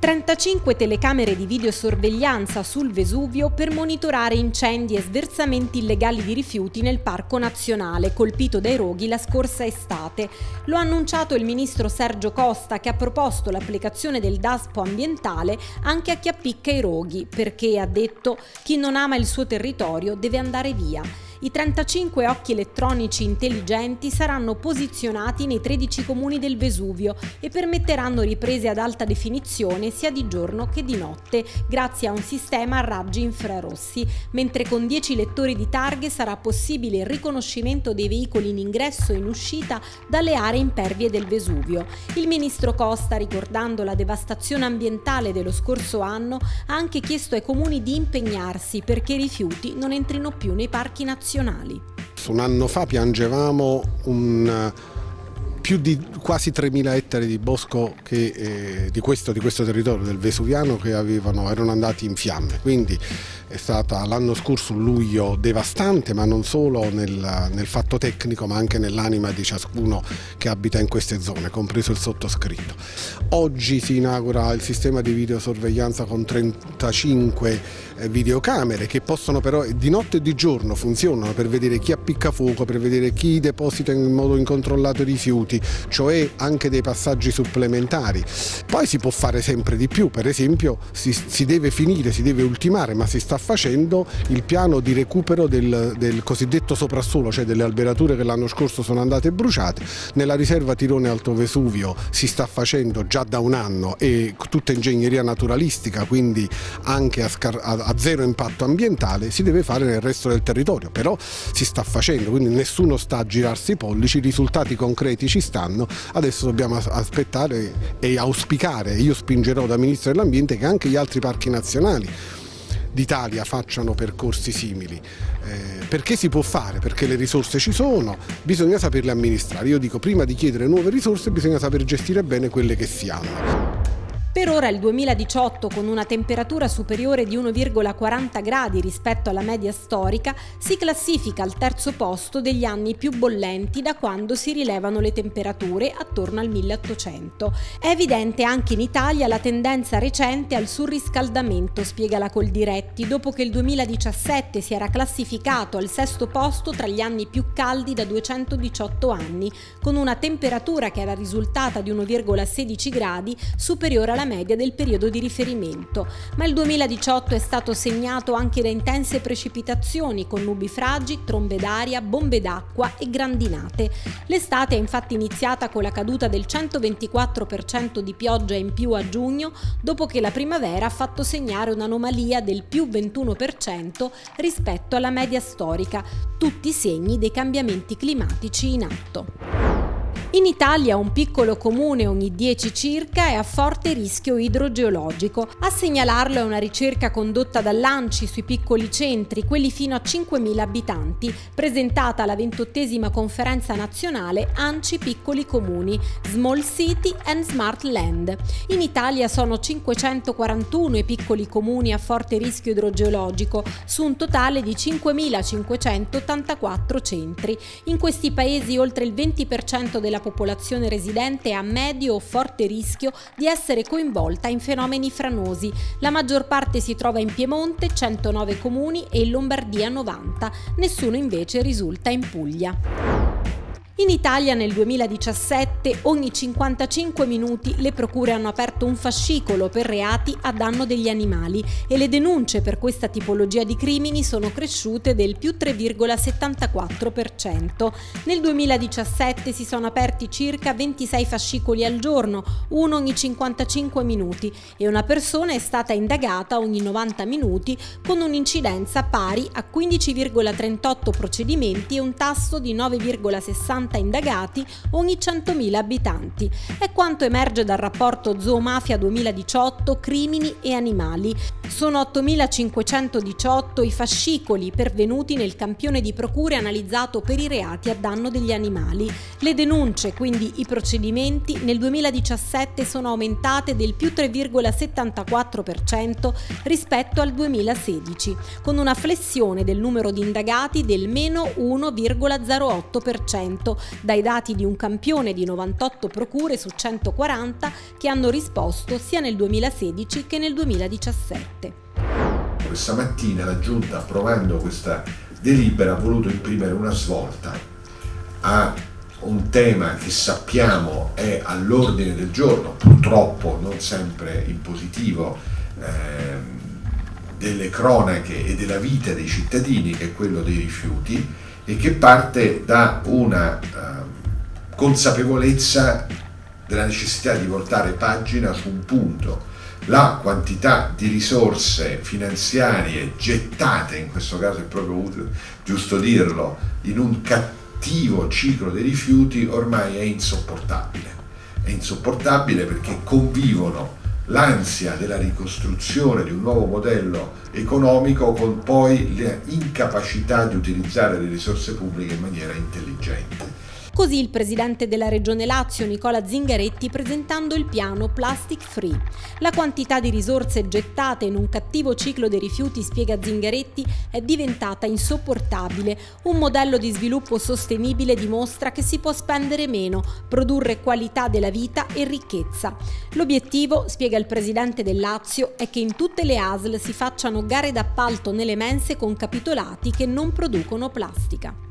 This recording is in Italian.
35 telecamere di videosorveglianza sul Vesuvio per monitorare incendi e sversamenti illegali di rifiuti nel Parco Nazionale, colpito dai roghi la scorsa estate. Lo ha annunciato il ministro Sergio Costa che ha proposto l'applicazione del DASPO ambientale anche a chi appicca i roghi, perché, ha detto, chi non ama il suo territorio deve andare via. I 35 occhi elettronici intelligenti saranno posizionati nei 13 comuni del Vesuvio e permetteranno riprese ad alta definizione sia di giorno che di notte, grazie a un sistema a raggi infrarossi, mentre con 10 lettori di targhe sarà possibile il riconoscimento dei veicoli in ingresso e in uscita dalle aree impervie del Vesuvio. Il ministro Costa, ricordando la devastazione ambientale dello scorso anno, ha anche chiesto ai comuni di impegnarsi perché i rifiuti non entrino più nei parchi nazionali nazionali. Un anno fa piangevamo un più di quasi 3.000 ettari di bosco che, eh, di, questo, di, questo, territorio del Vesuviano che avevano, erano andati in fiamme. Quindi è stata l'anno scorso un luglio devastante, ma non solo nel, nel fatto tecnico, ma anche nell'anima di ciascuno che abita in queste zone, compreso il sottoscritto. Oggi si inaugura il sistema di videosorveglianza con 35 eh, videocamere che possono però di notte e di giorno funzionano per vedere chi appicca fuoco, per vedere chi deposita in modo incontrollato i rifiuti, cioè anche dei passaggi supplementari. Poi si può fare sempre di più, per esempio si, si deve finire, si deve ultimare, ma si sta facendo il piano di recupero del, del cosiddetto soprassuolo, cioè delle alberature che l'anno scorso sono andate bruciate. Nella riserva Tirone Alto Vesuvio si sta facendo già da un anno e tutta ingegneria naturalistica, quindi anche a, a, a zero impatto ambientale, si deve fare nel resto del territorio, però si sta facendo, quindi nessuno sta a girarsi i pollici, i risultati concreti ci stanno, adesso dobbiamo aspettare e auspicare, io spingerò da Ministro dell'Ambiente che anche gli altri parchi nazionali d'Italia facciano percorsi simili. Eh, perché si può fare? Perché le risorse ci sono, bisogna saperle amministrare. Io dico prima di chiedere nuove risorse bisogna saper gestire bene quelle che si hanno. Per ora il 2018, con una temperatura superiore di 1,40 gradi rispetto alla media storica, si classifica al terzo posto degli anni più bollenti da quando si rilevano le temperature attorno al 1800. È evidente anche in Italia la tendenza recente al surriscaldamento, spiega la Coldiretti, dopo che il 2017 si era classificato al sesto posto tra gli anni più caldi da 218 anni, con una temperatura che era risultata di 1,16 gradi superiore alla media del periodo di riferimento, ma il 2018 è stato segnato anche da intense precipitazioni con nubifragi, trombe d'aria, bombe d'acqua e grandinate. L'estate è infatti iniziata con la caduta del 124% di pioggia in più a giugno, dopo che la primavera ha fatto segnare un'anomalia del più 21% rispetto alla media storica, tutti segni dei cambiamenti climatici in atto. In Italia un piccolo comune ogni 10 circa è a forte rischio idrogeologico. A segnalarlo è una ricerca condotta dall'ANCI sui piccoli centri, quelli fino a 5.000 abitanti, presentata alla ventottesima conferenza nazionale ANCI Piccoli Comuni, Small City and Smart Land. In Italia sono 541 i piccoli comuni a forte rischio idrogeologico, su un totale di 5.584 centri. In questi paesi oltre il 20% della la popolazione residente a medio o forte rischio di essere coinvolta in fenomeni franosi. La maggior parte si trova in Piemonte, 109 comuni, e in Lombardia 90. Nessuno invece risulta in Puglia. In Italia nel 2017 ogni 55 minuti le procure hanno aperto un fascicolo per reati a danno degli animali e le denunce per questa tipologia di crimini sono cresciute del più 3,74%. Nel 2017 si sono aperti circa 26 fascicoli al giorno, uno ogni 55 minuti, e una persona è stata indagata ogni 90 minuti con un'incidenza pari a 15,38 procedimenti e un tasso di 9,60 indagati ogni 100.000 abitanti. È quanto emerge dal rapporto Zoomafia 2018 Crimini e Animali. Sono 8.518 i fascicoli pervenuti nel campione di procure analizzato per i reati a danno degli animali. Le denunce, quindi i procedimenti, nel 2017 sono aumentate del più 3,74% rispetto al 2016, con una flessione del numero di indagati del meno 1,08% dai dati di un campione di 98 procure su 140 che hanno risposto sia nel 2016 che nel 2017. Questa mattina la Giunta, approvando questa delibera, ha voluto imprimere una svolta a un tema che sappiamo è all'ordine del giorno, purtroppo non sempre in positivo, eh, delle cronache e della vita dei cittadini, che è quello dei rifiuti, e che parte da una eh, consapevolezza della necessità di voltare pagina su un punto. La quantità di risorse finanziarie gettate, in questo caso è proprio giusto dirlo, in un cattivo ciclo dei rifiuti ormai è insopportabile. È insopportabile perché convivono l'ansia della ricostruzione di un nuovo modello economico con poi l'incapacità di utilizzare le risorse pubbliche in maniera intelligente. Così il presidente della regione Lazio, Nicola Zingaretti, presentando il piano Plastic Free. La quantità di risorse gettate in un cattivo ciclo dei rifiuti, spiega Zingaretti, è diventata insopportabile. Un modello di sviluppo sostenibile dimostra che si può spendere meno, produrre qualità della vita e ricchezza. L'obiettivo, spiega il presidente del Lazio, è che in tutte le ASL si facciano gare d'appalto nelle mense con capitolati che non producono plastica.